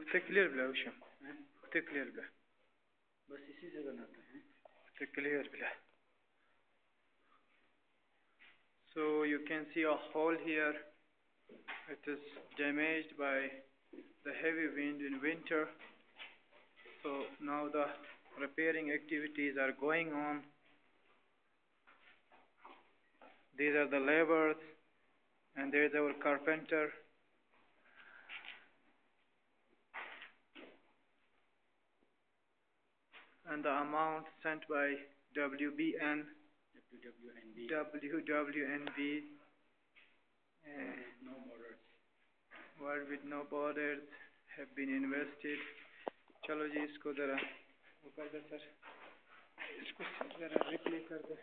उत्ते क्लियर बिला उशम हैं? उत्ते क्लियर बिला बस इसी से बनाते हैं उत्ते क्लियर बिला so you can see a hole here it is damaged by the heavy wind in winter so now the repairing activities are going on these are the laborers and there is our carpenter and the amount sent by WBN, WWNB WWNB, uh, no borders World with No Borders have been invested. चलो जी इसको ज़रा वो कर दे sir इसको ज़रा replay कर दे